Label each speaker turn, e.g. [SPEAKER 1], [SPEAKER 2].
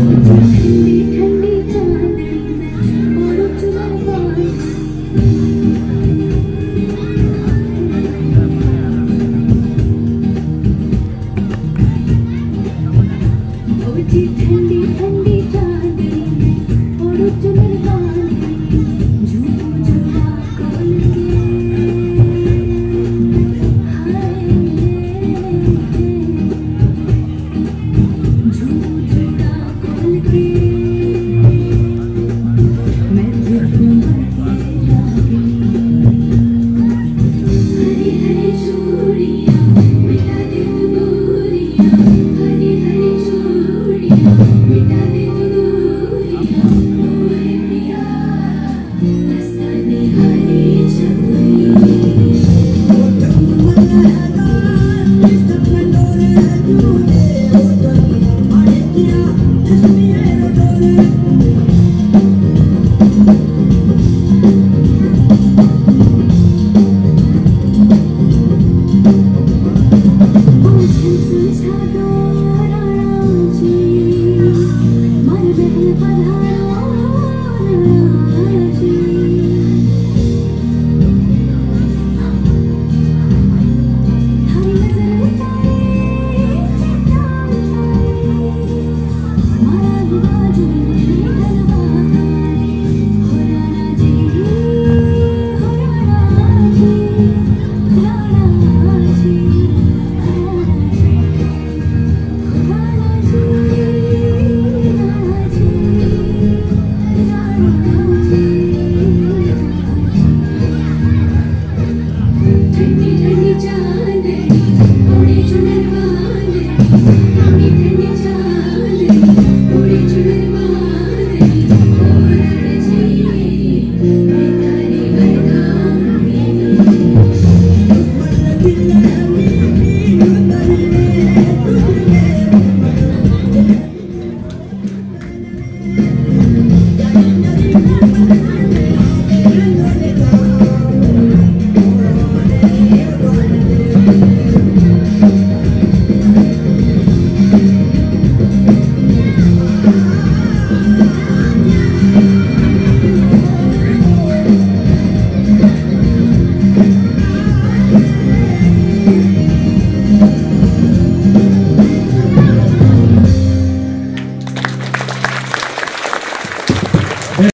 [SPEAKER 1] Thank
[SPEAKER 2] Thank you.